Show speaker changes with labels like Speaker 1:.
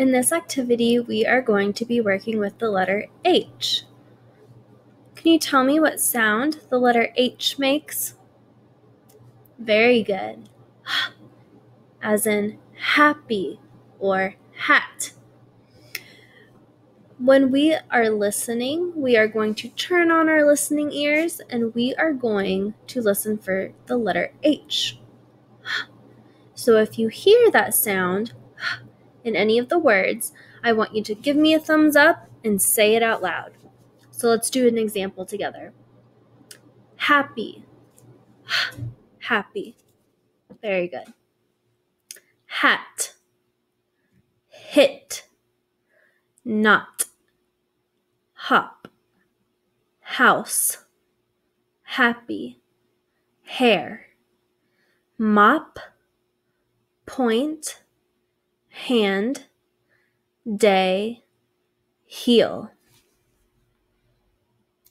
Speaker 1: In this activity, we are going to be working with the letter H. Can you tell me what sound the letter H makes? Very good. As in happy or hat. When we are listening, we are going to turn on our listening ears and we are going to listen for the letter H. So if you hear that sound in any of the words, I want you to give me a thumbs up and say it out loud. So let's do an example together. Happy. Happy. Very good. Hat. Hit. Not. Hop. House. Happy. Hair. Mop. Point. Hand. Day. Heel.